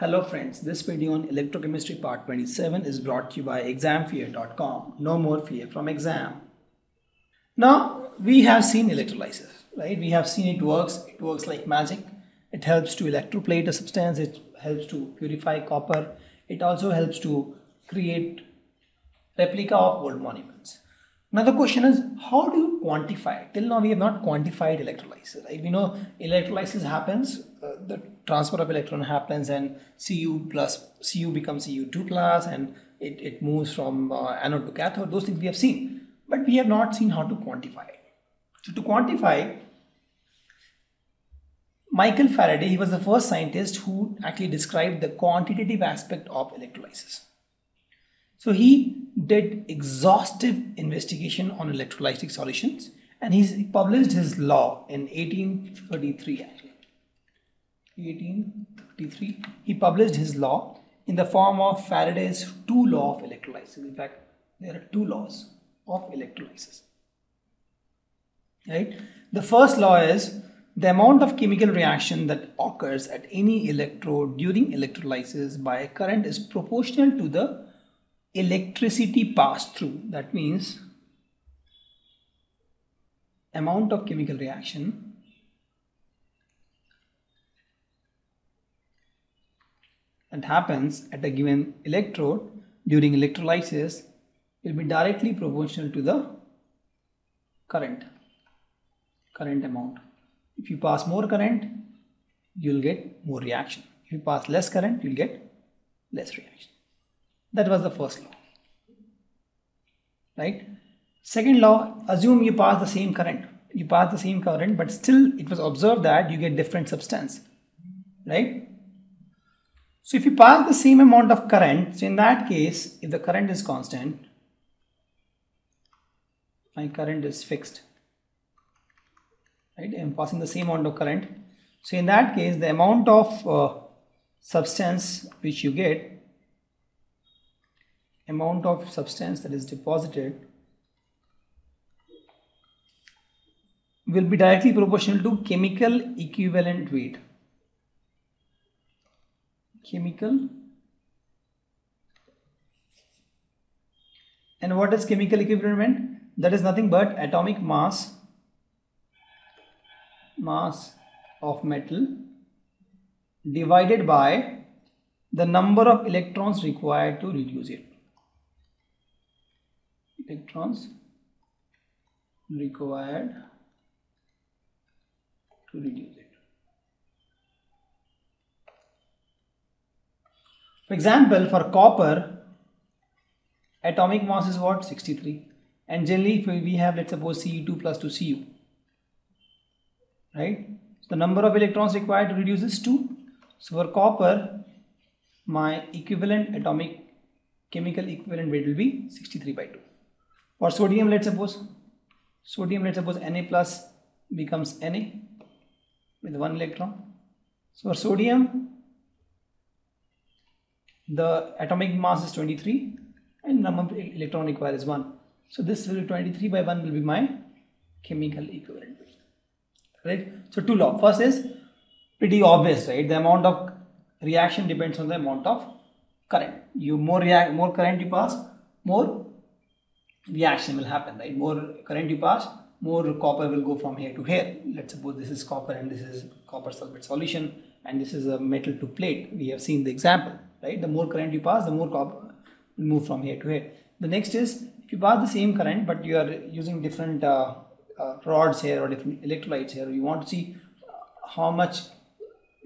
Hello friends, this video on electrochemistry part 27 is brought to you by examfear.com. No more fear from exam. Now we have seen electrolysis, right? We have seen it works. It works like magic. It helps to electroplate a substance. It helps to purify copper. It also helps to create replica of old monuments. Now the question is, how do you quantify it? Till now we have not quantified electrolysis. Right? We know electrolysis happens, uh, the transfer of electron happens and Cu plus Cu becomes Cu2 plus and it, it moves from uh, anode to cathode. Those things we have seen, but we have not seen how to quantify it. So to quantify, Michael Faraday, he was the first scientist who actually described the quantitative aspect of electrolysis. So he did exhaustive investigation on electrolytic solutions and he published his law in 1833 actually. 1833 he published his law in the form of Faraday's two law of electrolysis. In fact, there are two laws of electrolysis. Right? The first law is the amount of chemical reaction that occurs at any electrode during electrolysis by a current is proportional to the electricity passed through. That means amount of chemical reaction that happens at a given electrode during electrolysis will be directly proportional to the current current amount. If you pass more current, you'll get more reaction. If you pass less current, you'll get less reaction. That was the first law. Right? Second law, assume you pass the same current. You pass the same current, but still it was observed that you get different substance. Right? So if you pass the same amount of current, so in that case, if the current is constant, my current is fixed. Right? I am passing the same amount of current. So in that case, the amount of uh, substance which you get amount of substance that is deposited will be directly proportional to chemical equivalent weight. Chemical. And what is chemical equivalent that is nothing but atomic mass mass of metal divided by the number of electrons required to reduce it electrons required to reduce it. For example, for copper, atomic mass is what? 63. And generally, if we have, let's suppose, Cu2 plus 2 Cu. Right? So the number of electrons required to reduce is 2. So for copper, my equivalent atomic chemical equivalent weight will be 63 by 2. For sodium, let's suppose, sodium, let's suppose Na plus becomes Na with one electron. So for sodium, the atomic mass is 23 and number of electron required is 1. So this will be 23 by 1 will be my chemical equivalent. Right? So two law. First is pretty obvious, right? The amount of reaction depends on the amount of current. You more react more current you pass, more reaction will happen, right? More current you pass, more copper will go from here to here. Let's suppose this is copper and this is copper sulfate solution and this is a metal to plate. We have seen the example, right? The more current you pass, the more copper will move from here to here. The next is if you pass the same current but you are using different uh, uh, rods here or different electrolytes here, you want to see how much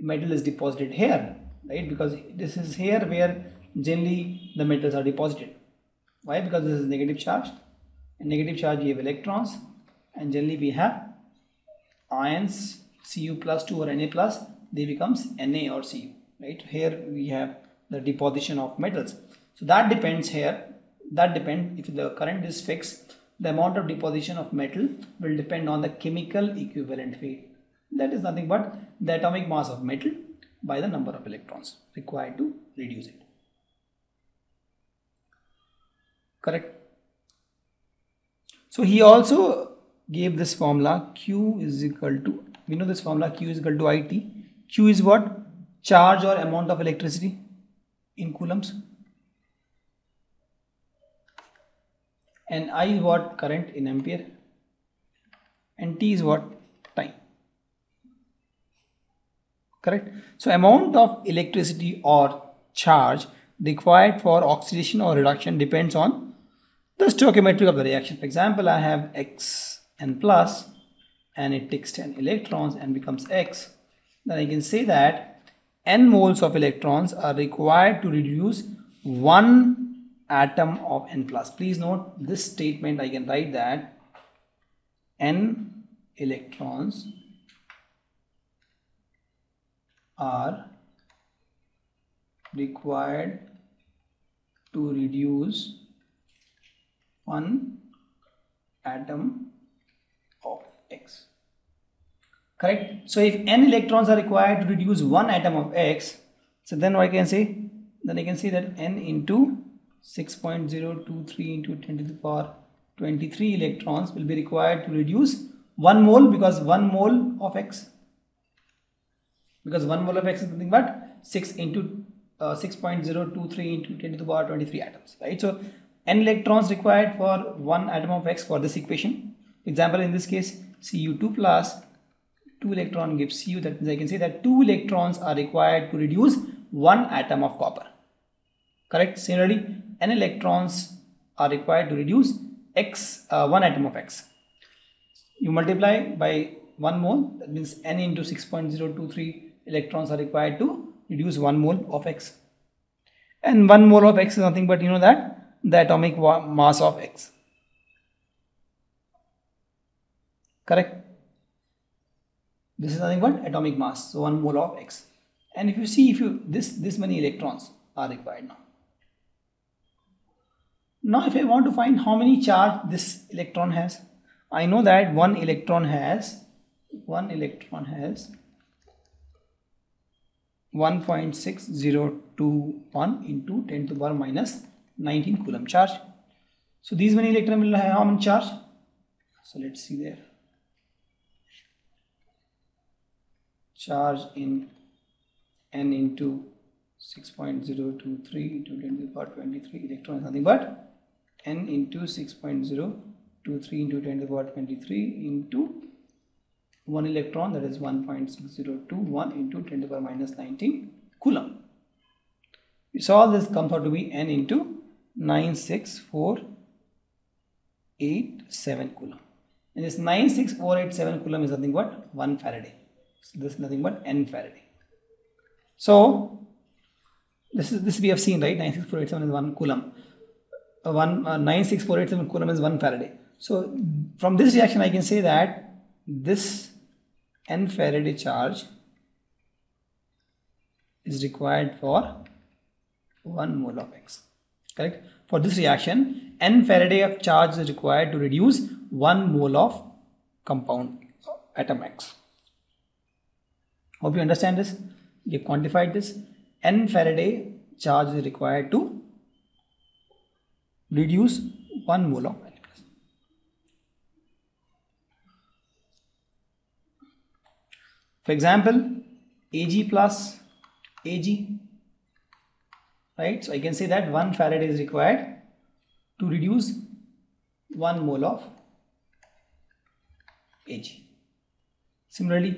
metal is deposited here, right? Because this is here where generally the metals are deposited why? Because this is negative charge. In negative charge you have electrons. And generally we have ions Cu plus 2 or Na plus they becomes Na or Cu right? Here we have the deposition of metals. So that depends here. That depend if the current is fixed the amount of deposition of metal will depend on the chemical equivalent weight. That is nothing but the atomic mass of metal by the number of electrons required to reduce it correct. So he also gave this formula q is equal to we know this formula q is equal to it q is what? Charge or amount of electricity in coulombs. And I is what? Current in ampere. And T is what? Time. Correct? So amount of electricity or charge required for oxidation or reduction depends on the stoichiometry of the reaction for example I have X n plus and it takes 10 electrons and becomes X then I can say that n moles of electrons are required to reduce one atom of n plus. Please note this statement I can write that n electrons are required to reduce one atom of X. Correct? So if n electrons are required to reduce one atom of x so then what i can say? Then i can say that n into 6.023 into 10 to the power 23 electrons will be required to reduce one mole because one mole of x. Because one mole of x is nothing but 6 into uh, 6.023 into 10 to the power 23 atoms right? So n electrons required for one atom of x for this equation example in this case cu2 plus 2 electron gives you that means I can say that 2 electrons are required to reduce 1 atom of copper. Correct? Similarly, n electrons are required to reduce x uh, 1 atom of x. You multiply by 1 mole that means n into 6.023 electrons are required to reduce 1 mole of x. And 1 mole of x is nothing but you know that the atomic mass of x. Correct? This is nothing but atomic mass, so 1 mole of X. And if you see, if you this this many electrons are required now. Now, if I want to find how many charge this electron has, I know that one electron has one electron has 1.6021 into 10 to the power minus 19 coulomb charge. So these many electrons will have how many charge? So let's see there. charge in n into 6.023 into 10 to the power 23 electron is nothing but n into 6.023 into 10 to the power 23 into 1 electron that is 1.6021 into 10 to the power minus 19 coulomb. We saw this comes out to be n into 96487 coulomb. And this 96487 coulomb is nothing but 1 Faraday. So this is nothing but n Faraday. So this is this we have seen right 96487 is 1 coulomb. Uh, one uh, 96487 coulomb is 1 Faraday. So from this reaction I can say that this n Faraday charge is required for 1 mole of X. Correct? For this reaction, n Faraday of charge is required to reduce 1 mole of compound atom X. Hope you understand this. We quantified this. N Faraday charge is required to reduce 1 mole of. For example, Ag plus Ag, right? So I can say that 1 Faraday is required to reduce 1 mole of Ag. Similarly,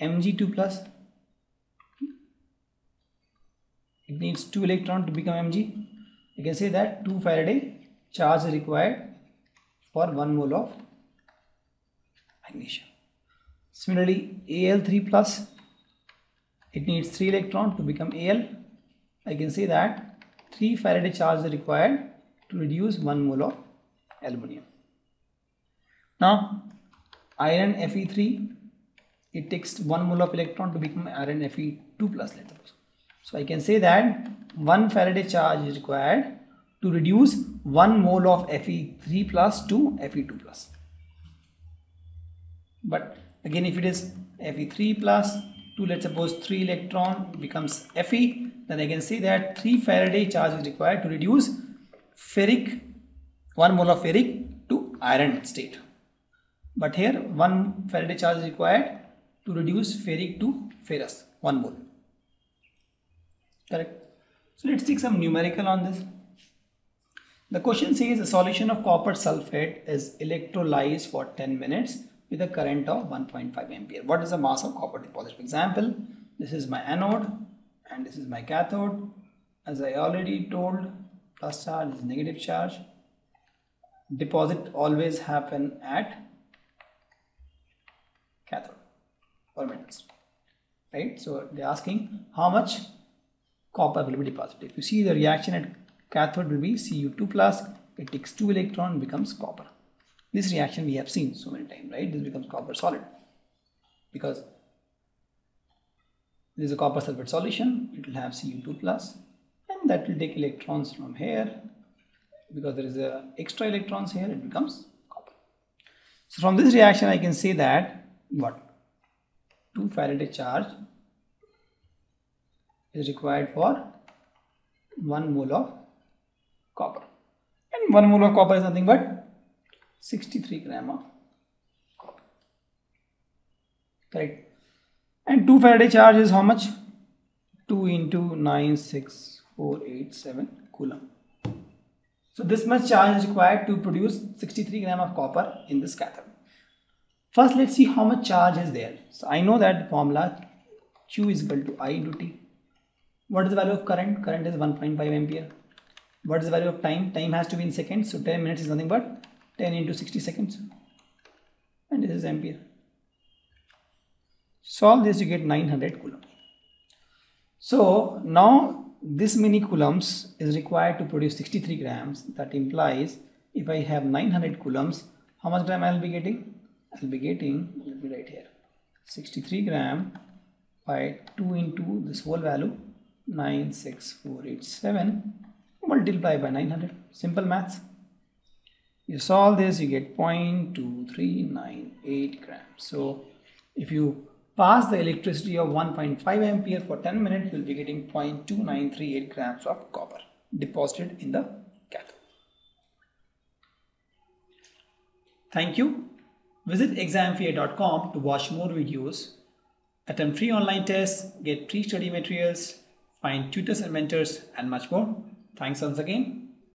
Mg2 plus it needs 2 electron to become Mg you can say that 2 Faraday charge is required for 1 mole of magnesium similarly Al3 plus it needs 3 electron to become Al I can say that 3 Faraday charge is required to reduce 1 mole of aluminum now iron Fe3 it takes one mole of electron to become iron Fe2 plus let's So I can say that one Faraday charge is required to reduce one mole of Fe3 plus to Fe2 plus. But again if it is Fe3 plus 2 let's suppose 3 electron becomes Fe. Then I can say that 3 Faraday charge is required to reduce ferric 1 mole of ferric to iron state. But here 1 Faraday charge is required to reduce ferric to ferrous 1 mole. Correct? So let's take some numerical on this. The question says a solution of copper sulfate is electrolyzed for 10 minutes with a current of 1.5 ampere. What is the mass of copper deposit? For example this is my anode and this is my cathode. As I already told plus charge is negative charge. Deposit always happen at cathode or metals right? So they're asking how much copper will be deposited. If you see the reaction at cathode will be Cu2 plus it takes two electron becomes copper this reaction we have seen so many times right? This becomes copper solid because this is a copper sulfate solution. It will have Cu2 plus and that will take electrons from here. Because there is a extra electrons here it becomes copper. So from this reaction I can say that what? 2 Faraday charge is required for 1 mole of copper. And 1 mole of copper is nothing but 63 gram of copper correct and 2 Faraday charge is how much 2 into 96487 coulomb so this much charge is required to produce 63 gram of copper in this cathode. First, let's see how much charge is there. So I know that formula Q is equal to I into T. What is the value of current? Current is 1.5 ampere. What is the value of time? Time has to be in seconds. So 10 minutes is nothing but 10 into 60 seconds. And this is ampere. Solve this, you get 900 coulomb. So now this many coulombs is required to produce 63 grams that implies if I have 900 coulombs how much gram I will be getting I will be getting let me write here 63 gram by 2 into this whole value 96487 multiply by 900 simple maths you solve this you get 0.2398 grams so if you pass the electricity of 1.5 ampere for 10 minutes, you'll be getting 0.2938 grams of copper deposited in the cathode. Thank you. Visit examfear.com to watch more videos, attempt free online tests, get free study materials, find tutors and mentors, and much more. Thanks once again.